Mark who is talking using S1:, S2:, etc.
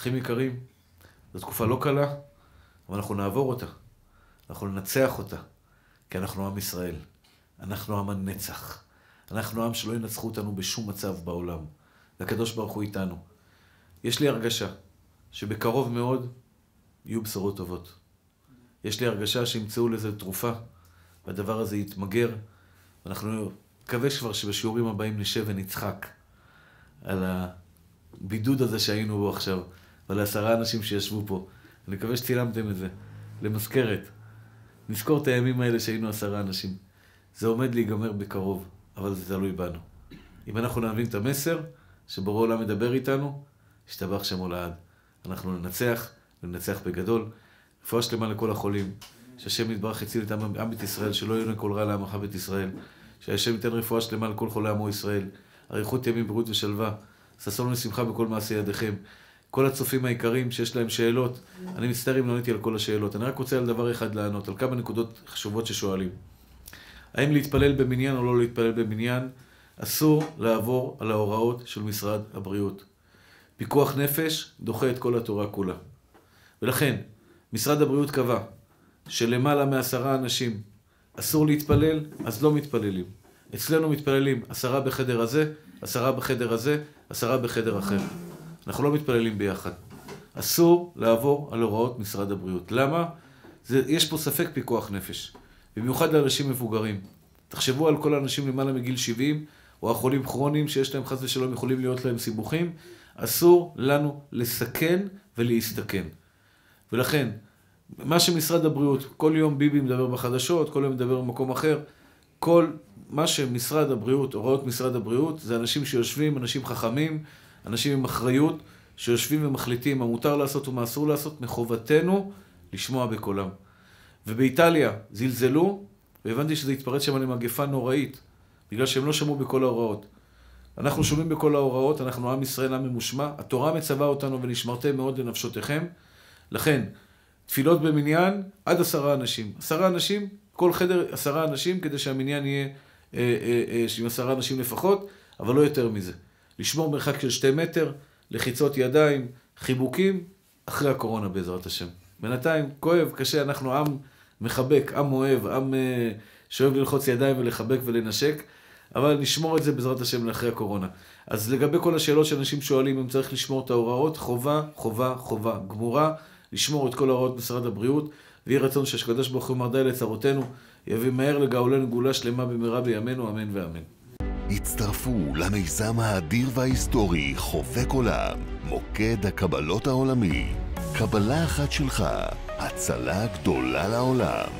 S1: אחים יקרים, זו תקופה לא קלה, אבל אנחנו נעבור אותה. אנחנו ננצח אותה, כי אנחנו עם ישראל. אנחנו עם הנצח. אנחנו עם שלא ינצחו אותנו בשום מצב בעולם. והקדוש ברוך הוא איתנו. יש לי הרגשה שבקרוב מאוד יהיו בשורות טובות. יש לי הרגשה שימצאו לזה תרופה, והדבר הזה יתמגר. ואנחנו נקווה כבר שבשיעורים הבאים נשב ונצחק על הבידוד הזה שהיינו בו עכשיו, ועל עשרה אנשים שישבו פה. אני מקווה שצילמתם את זה, למזכרת. נזכור את הימים האלה שהיינו עשרה אנשים. זה עומד להיגמר בקרוב, אבל זה תלוי בנו. אם אנחנו נבין את המסר, שבורא עולם מדבר איתנו, ישתבח שמו לעד. אנחנו ננצח, וננצח בגדול. רפואה שלמה לכל החולים, שהשם יתברך יציל את עם בית ישראל, שלא יהיו כל רע לעמך בית ישראל, שהשם ייתן רפואה שלמה לכל חולי עמו ישראל, אריכות ימים, בריאות ושלווה, ששון ושמחה בכל מעשי ידיכם. כל הצופים היקרים שיש להם שאלות, אני מצטער אם לא עניתי על כל השאלות. אני רק רוצה על דבר אחד לענות, על כמה נקודות חשובות ששואלים. האם להתפלל במניין או לא להתפלל במניין? אסור לעבור על ההוראות של משרד הבריאות. פיקוח נפש דוחה את כל התורה כולה. ולכן, משרד הבריאות קבע שלמעלה מעשרה אנשים אסור להתפלל, אז לא מתפללים. אצלנו מתפללים עשרה בחדר הזה, עשרה בחדר הזה, עשרה בחדר אחר. אנחנו לא מתפללים ביחד. אסור לעבור על הוראות משרד הבריאות. למה? זה, יש פה ספק פיקוח נפש. במיוחד לאנשים מבוגרים. תחשבו על כל האנשים למעלה מגיל 70, או החולים כרוניים שיש להם חס ושלום יכולים להיות להם סיבוכים. אסור לנו לסכן ולהסתכן. ולכן, מה שמשרד הבריאות, כל יום ביבי מדבר בחדשות, כל יום מדבר במקום אחר, כל מה שמשרד הבריאות, הוראות משרד הבריאות, זה אנשים שיושבים, אנשים חכמים, אנשים עם אחריות, שיושבים ומחליטים מה מותר לעשות ומה אסור לעשות, מחובתנו לשמוע בקולם. ובאיטליה זלזלו, והבנתי שזה התפרץ שם למגפה נוראית, בגלל שהם לא שמעו בכל ההוראות. אנחנו שומעים בכל ההוראות, אנחנו עם ישראל, עם ממושמע, התורה מצווה אותנו ונשמרתם מאוד לנפשותיכם. לכן, תפילות במניין עד עשרה אנשים. עשרה אנשים, כל חדר עשרה אנשים, כדי שהמניין יהיה אה, אה, אה, עם עשרה אנשים לפחות, אבל לא יותר מזה. לשמור מרחק של שתי מטר, לחיצות ידיים, חיבוקים, אחרי הקורונה בעזרת השם. בינתיים, כואב, קשה, אנחנו עם מחבק, עם אוהב, עם אה, שאוהב ללחוץ ידיים ולחבק ולנשק, אבל נשמור את זה בעזרת השם לאחרי הקורונה. אז לגבי כל השאלות שאנשים שואלים אם צריך לשמור את ההוראות, חובה, חובה, חובה גמורה, לשמור את כל ההוראות משרד הבריאות, ויהי רצון שהקדוש ברוך הוא יאמר די לצרותינו, יביא מהר לגאולנו גאולה שלמה במהרה בימינו, אמן ואמן.
S2: הצטרפו למיזם האדיר וההיסטורי חובק עולם, מוקד הקבלות העולמי. קבלה אחת שלך, הצלה גדולה לעולם.